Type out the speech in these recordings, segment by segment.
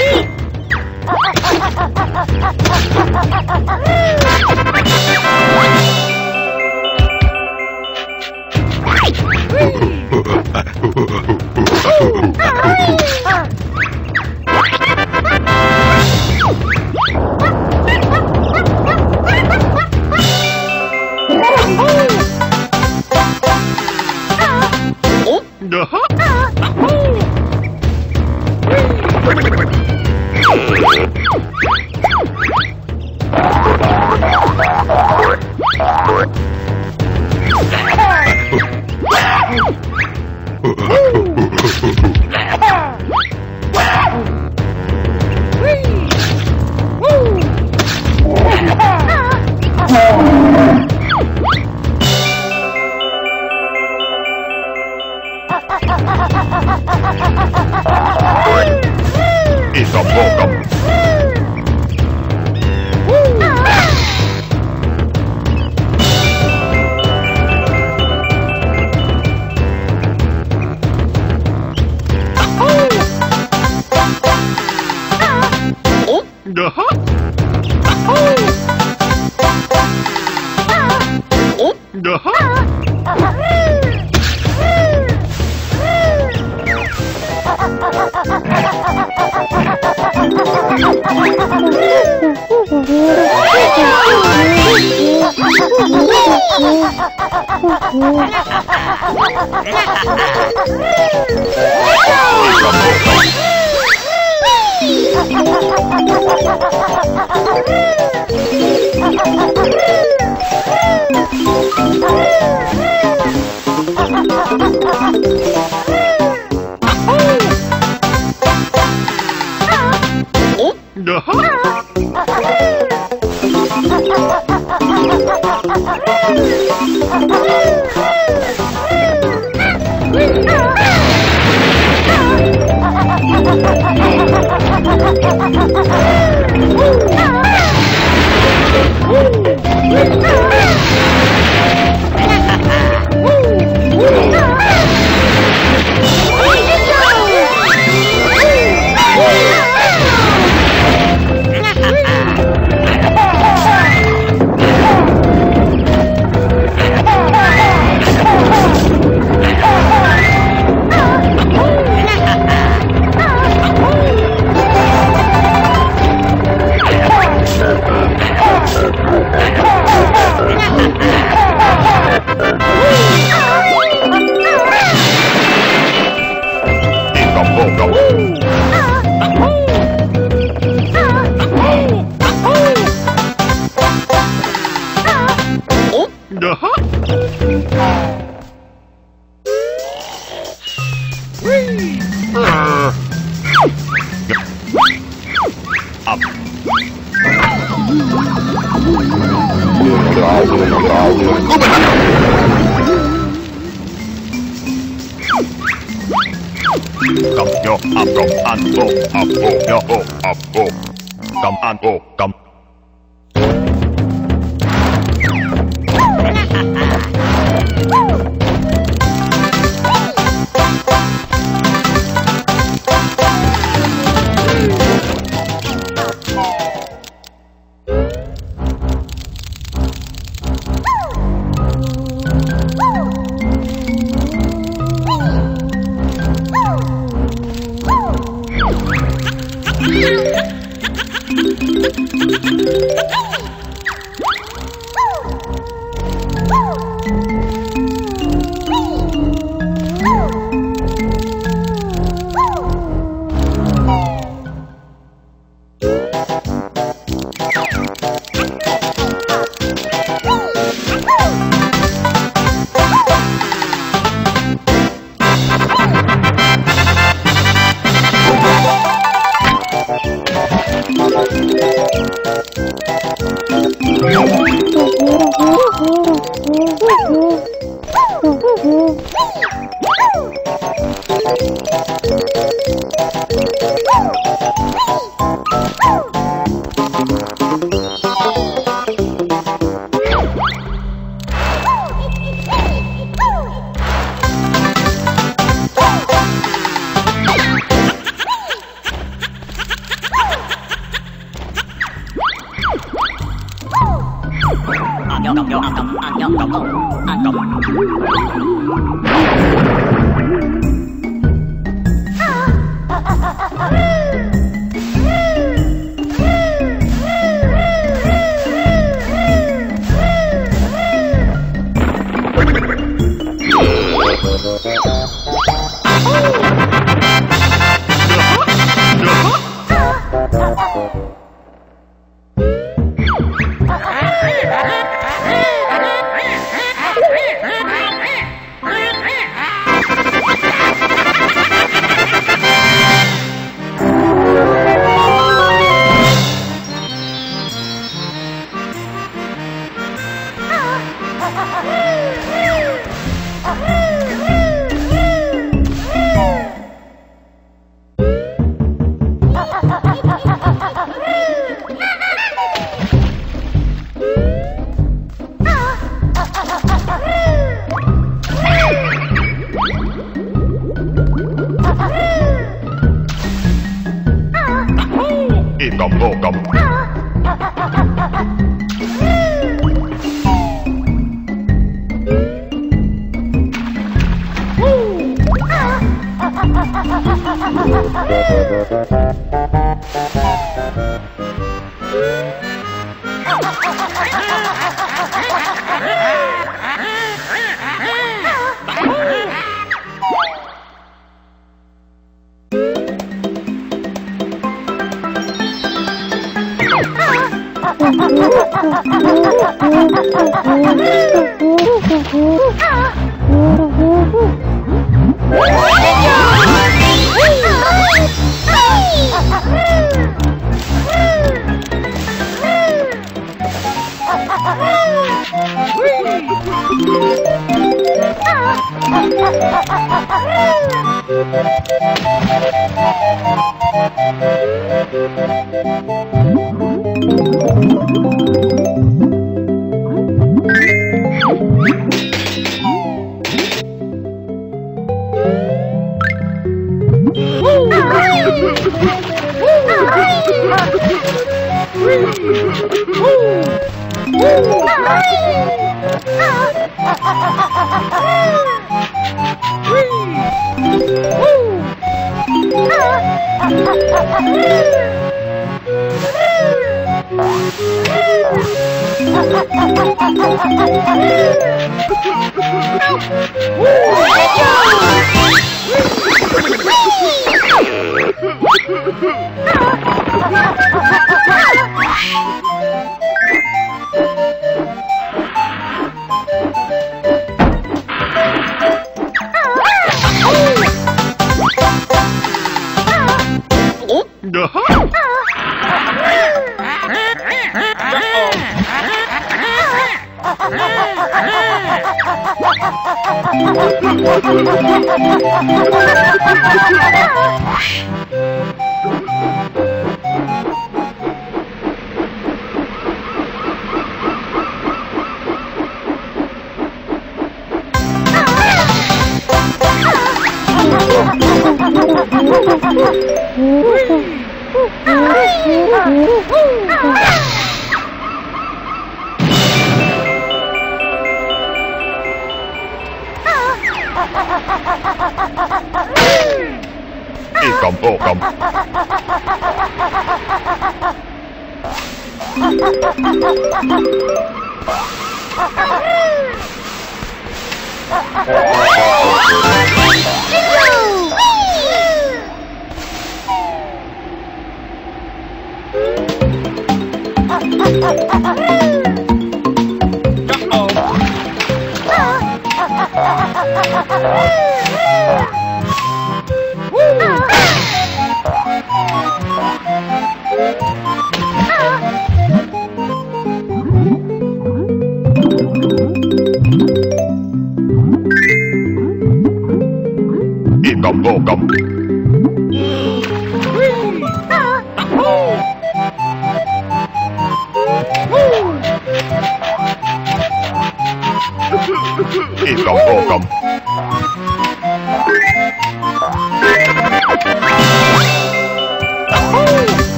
Hey!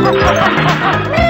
哈哈哈哈哈哈！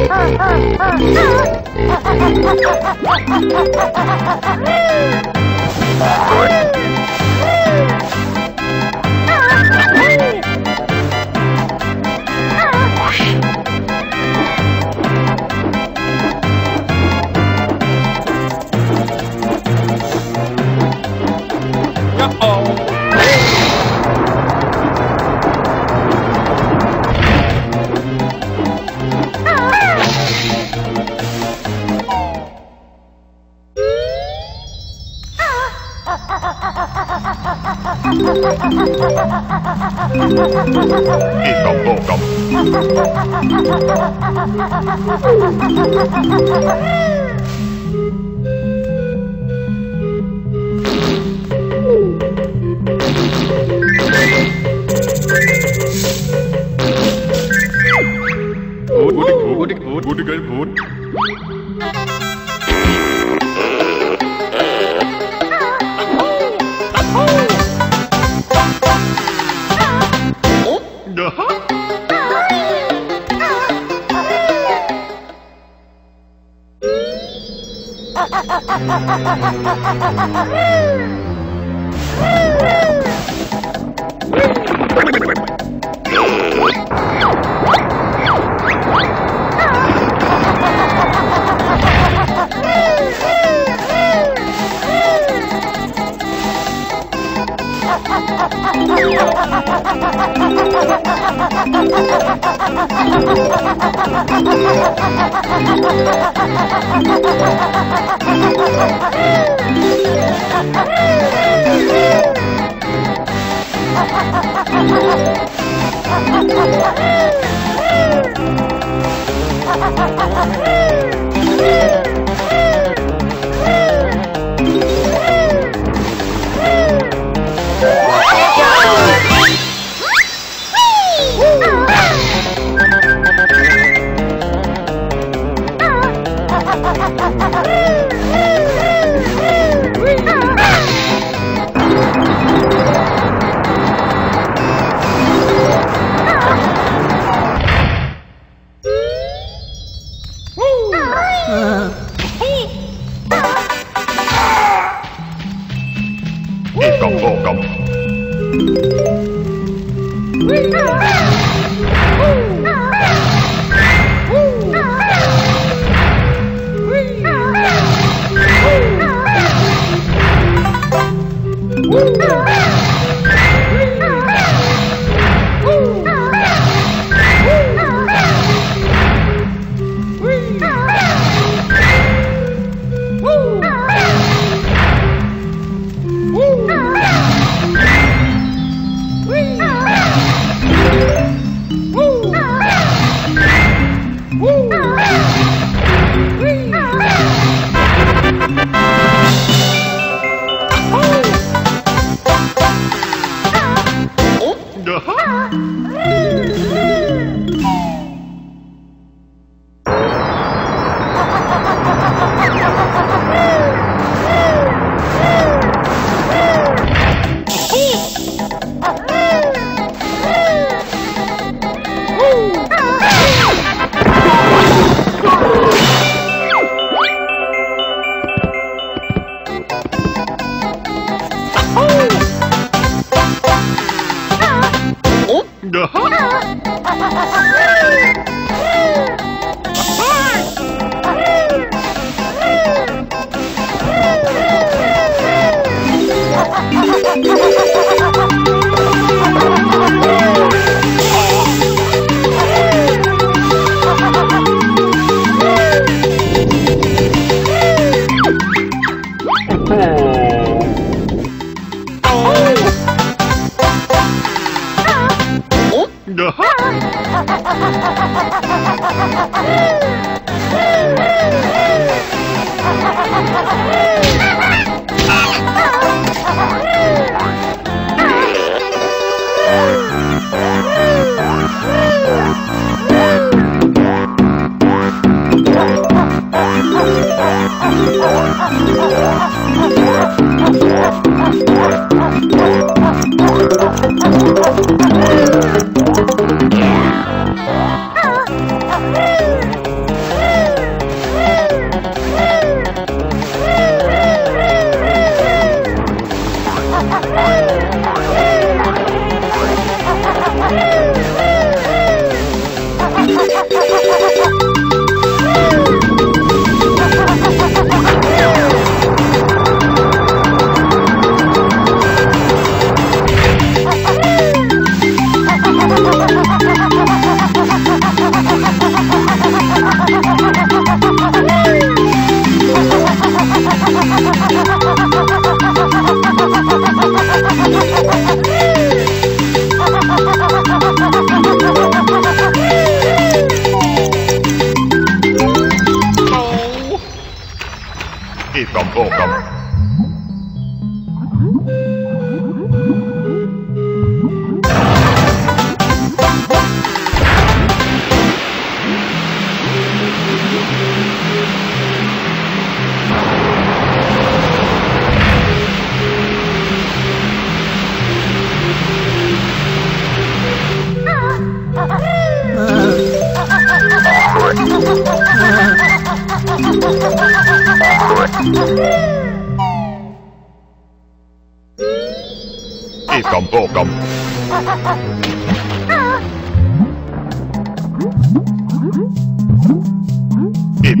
Woo! It's a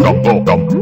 dum dum dum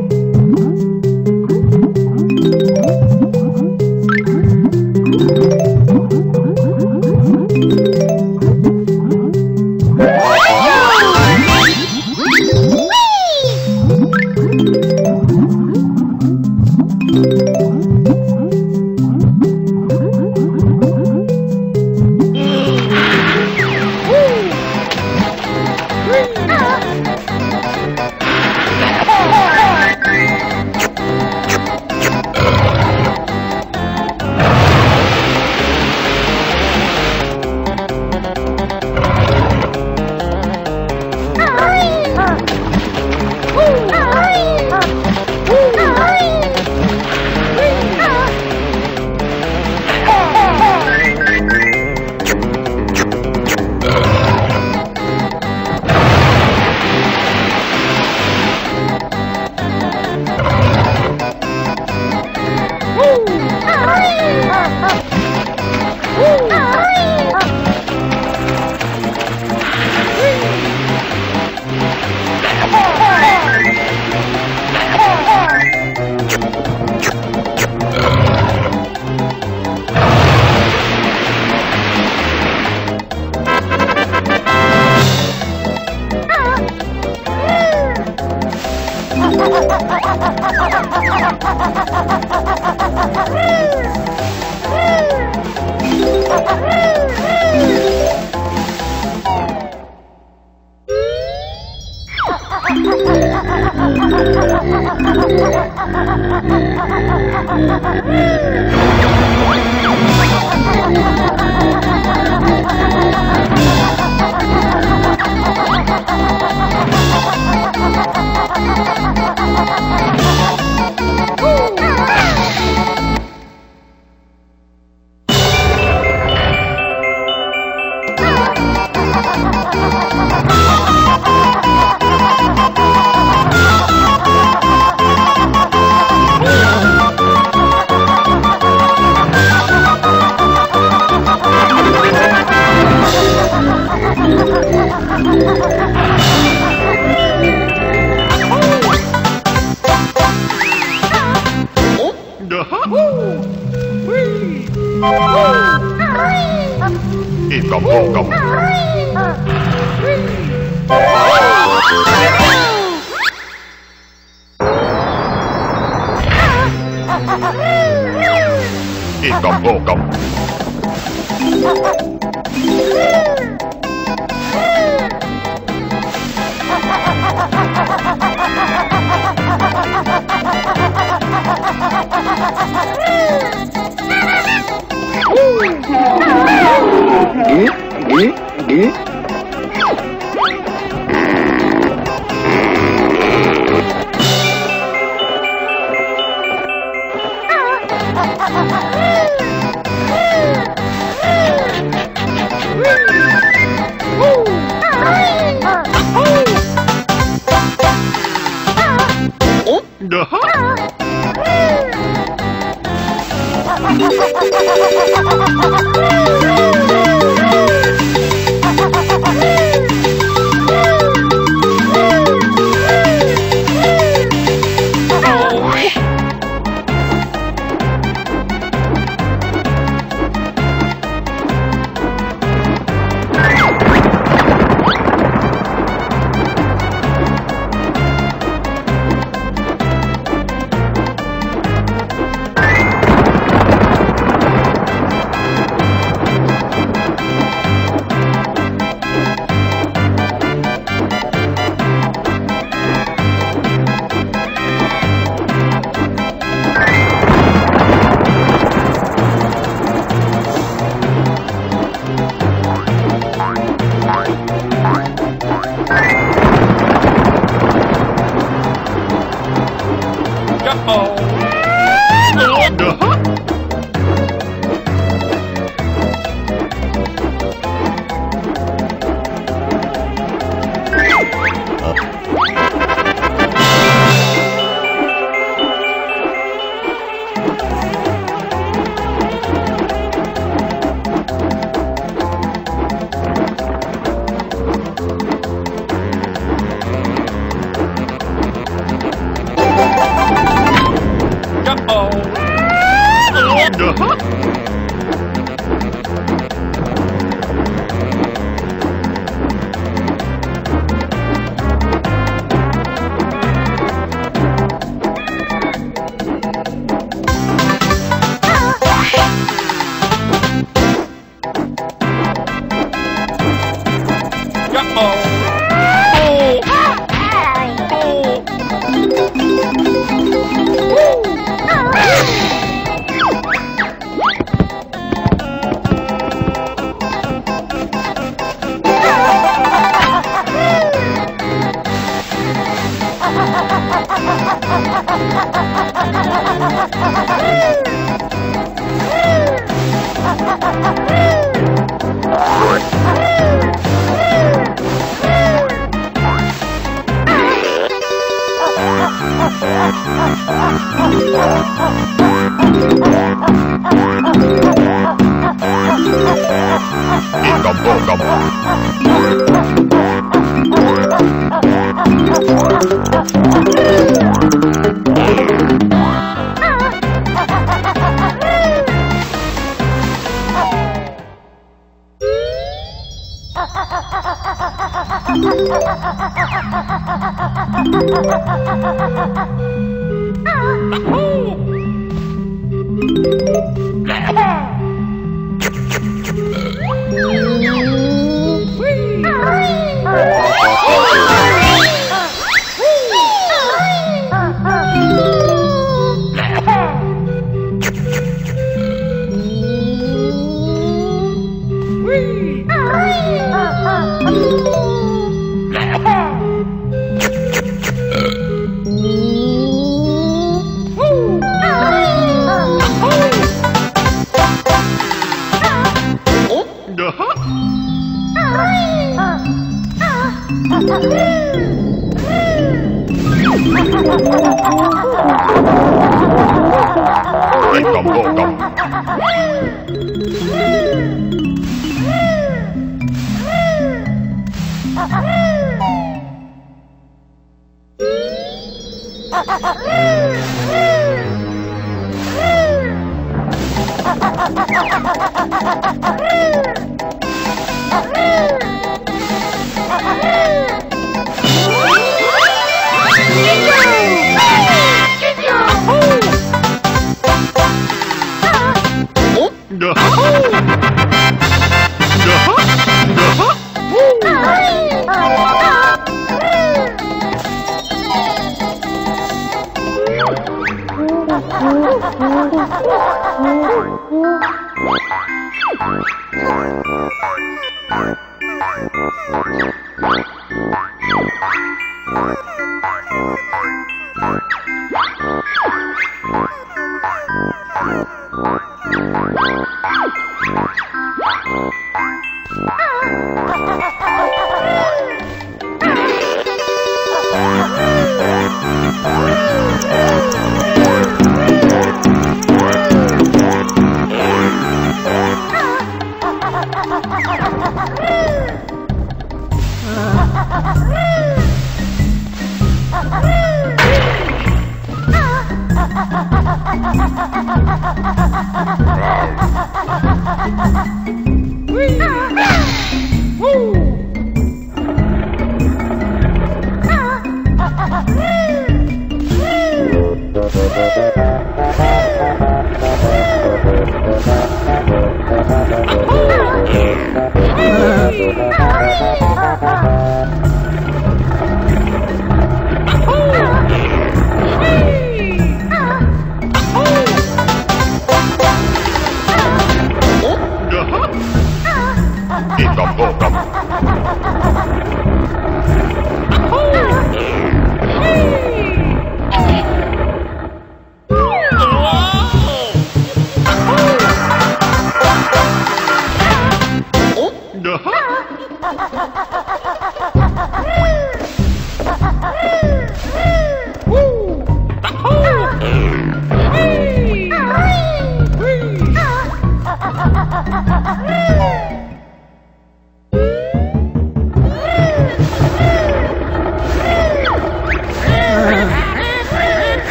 Ah!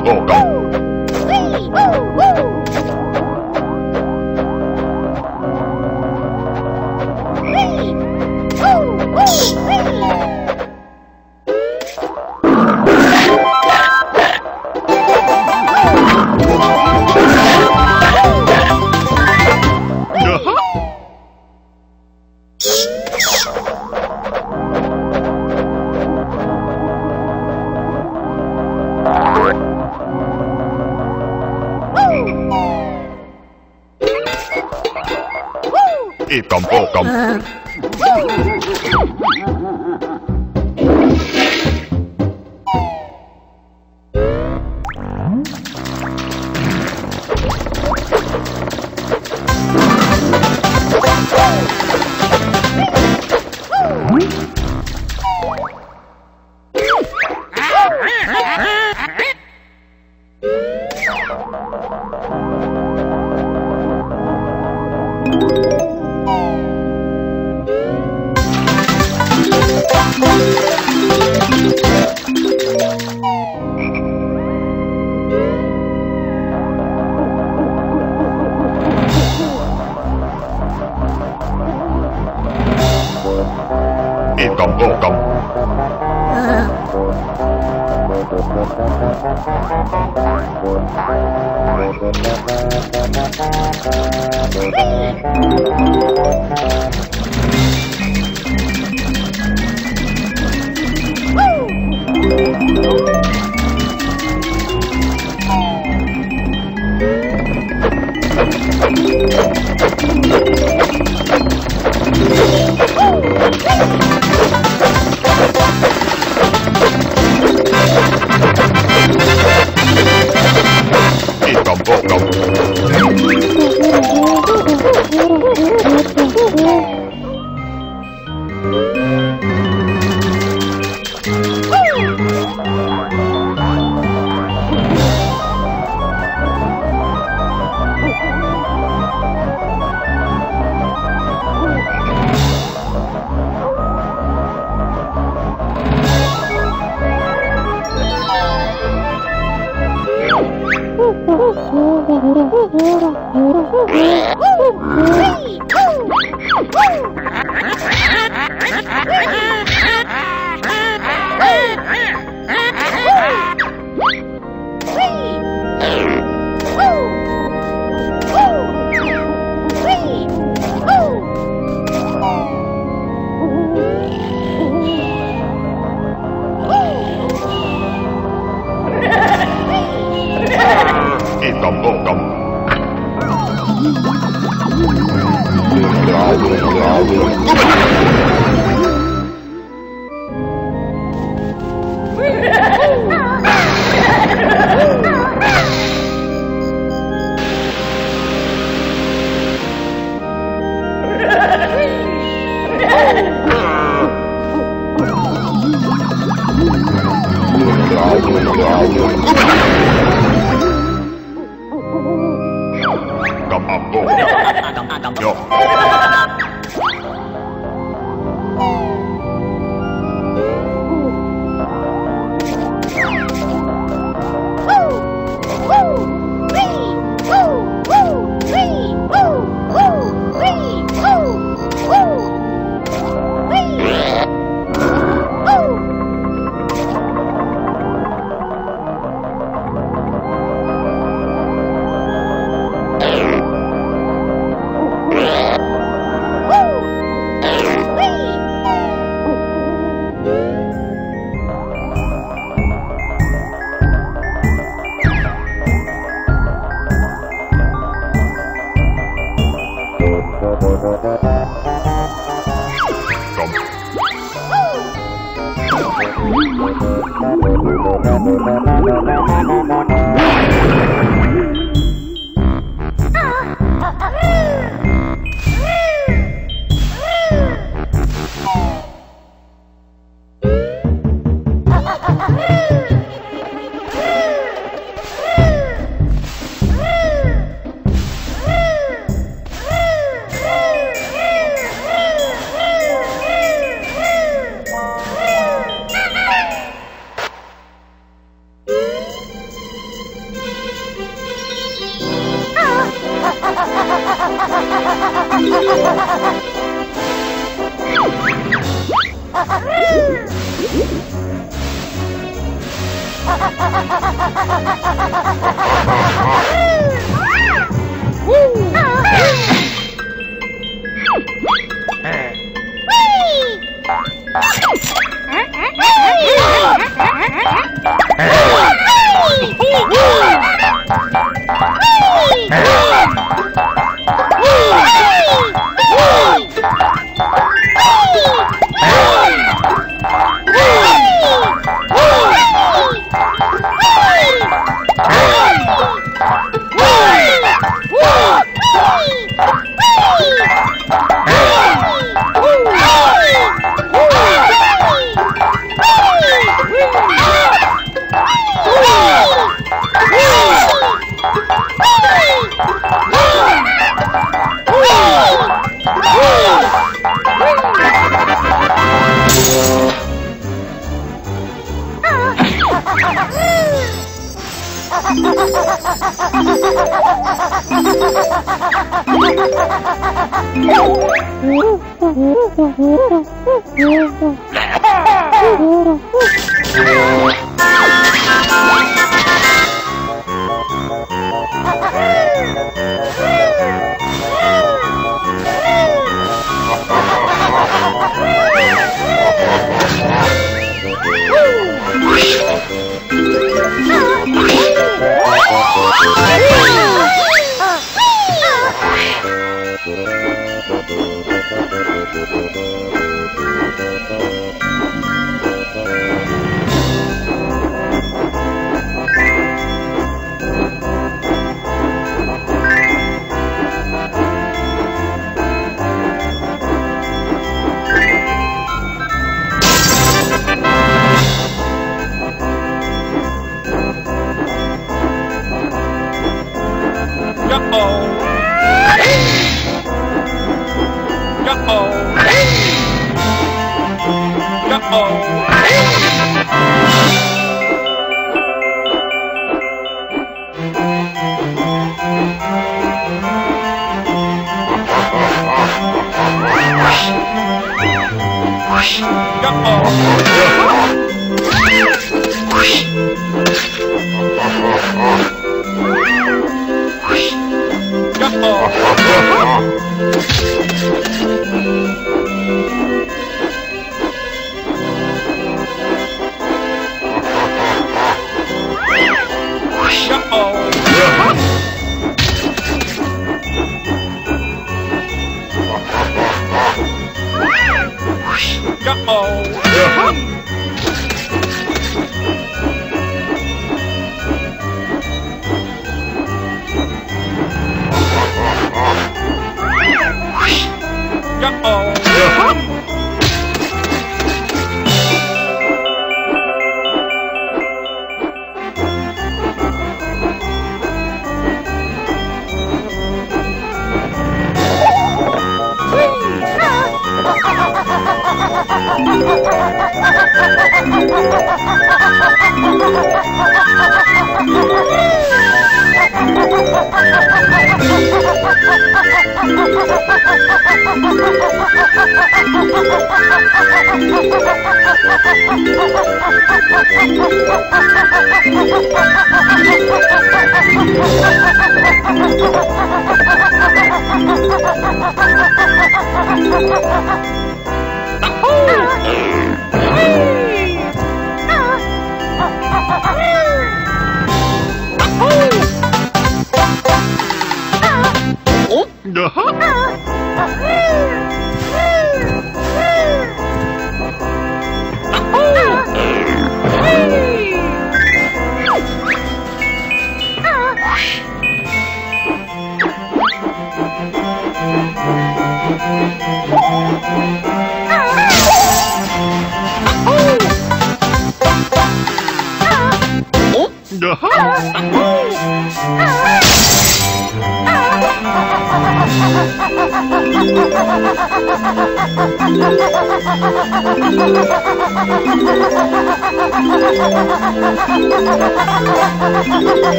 go.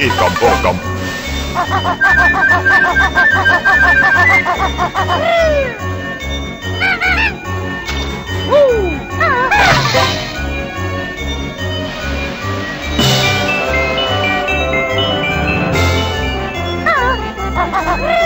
Ikam pokam. Woo!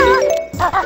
Oh!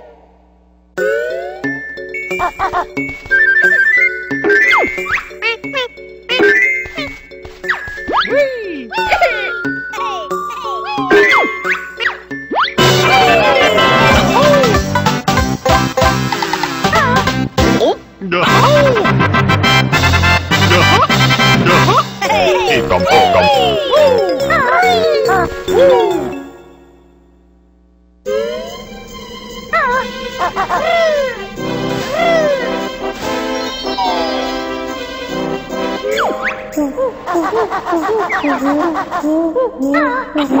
Oh,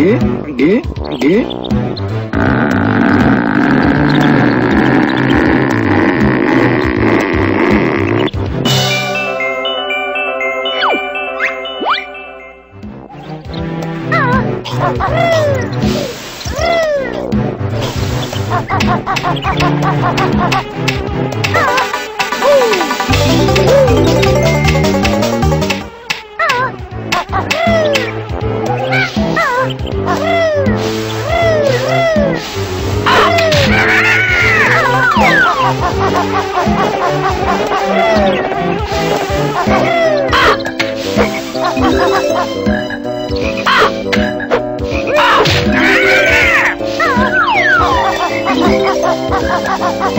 G G G Ah! Ha ha ha ha!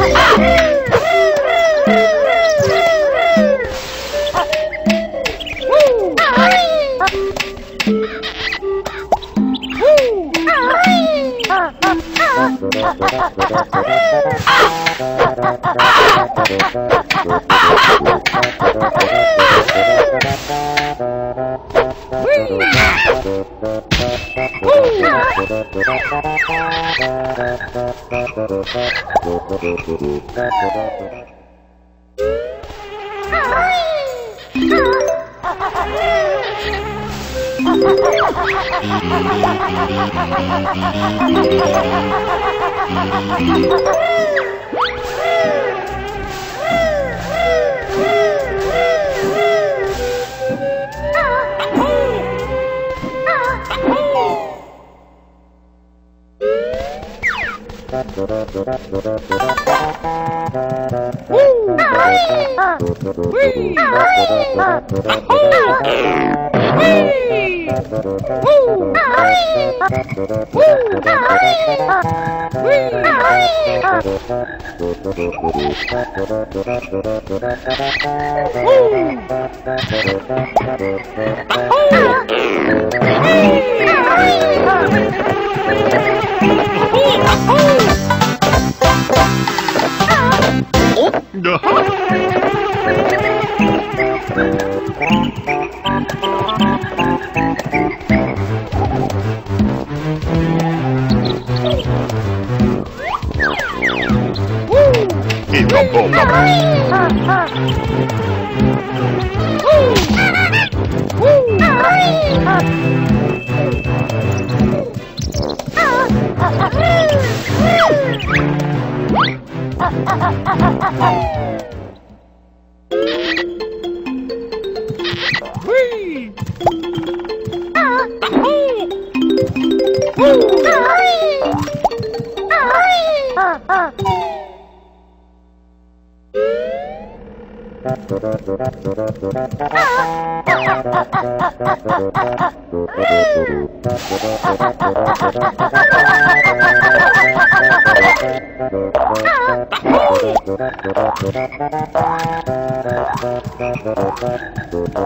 どうぞどうぞどうぞ。Oh!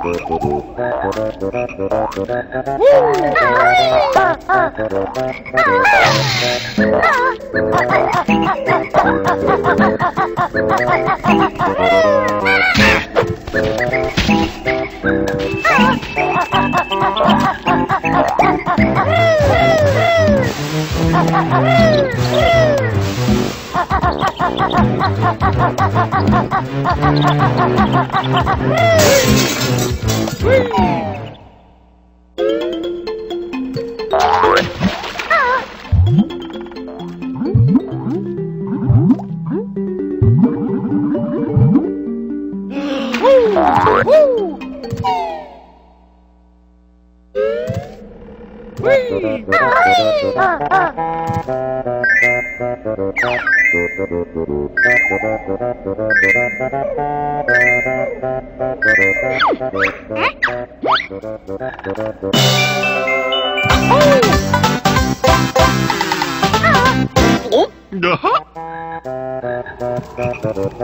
Ha ha ha ha! Woo! Woo!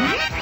Mm-hmm.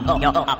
搞要动啊！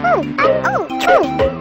Hmm, oh oh oh.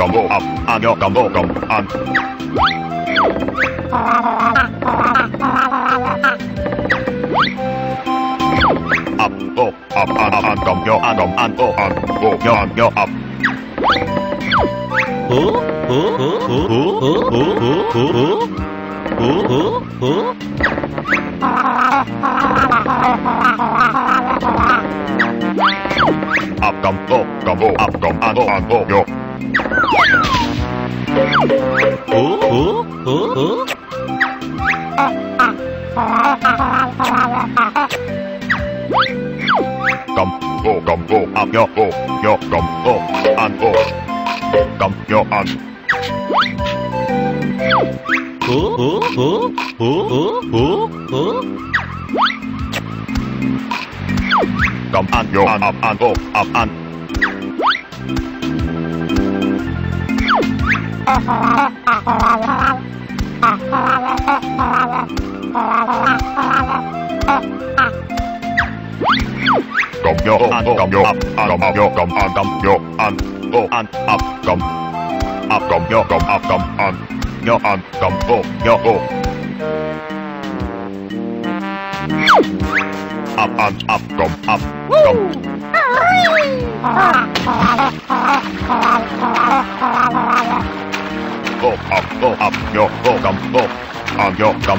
combo up, and your combo com, and... Up, go, up, and, and, and, com, yo, and, com, and, go, and, go, yo, and, yo, up. Huh? Huh? Huh? Huh? Huh? Huh? Huh? Huh? Huh? Huh? Huh? Up, come, go, come, go, up, come, and go, and go, yo ăn yo go yo cầm go ăn go cầm yo ăn hú hú hú hú hú hú hú cầm ăn yo ăn ăn go cộng vô cộng vô cộng an cộng vô an vô an ập cộng ập cộng vô cộng ập cộng an nhớ an cộng vô nhớ vô ập an ập cộng ập cộng vô ập vô ập vô vô cộng vô an vô cộng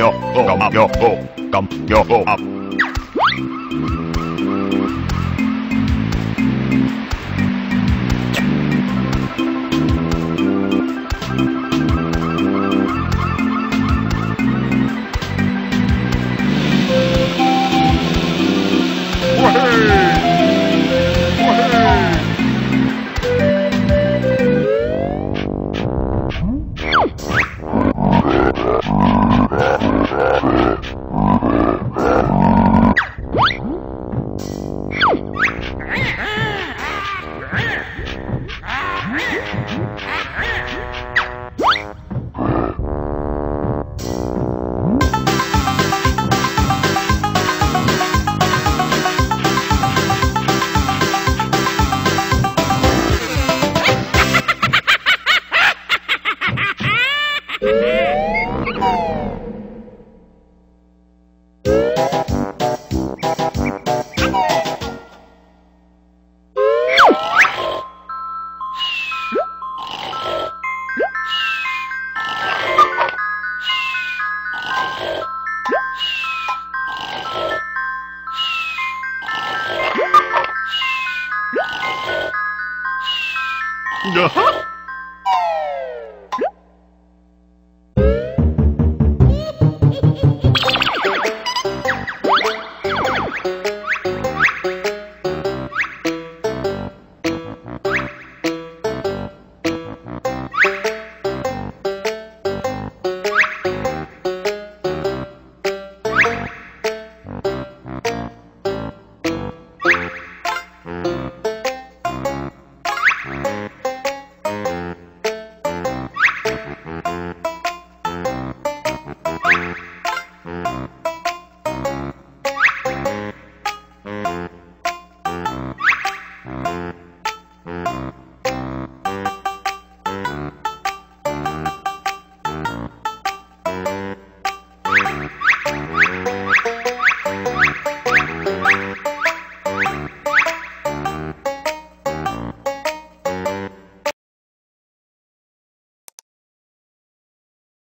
yo, come up, yo, go, come, yo, go, up.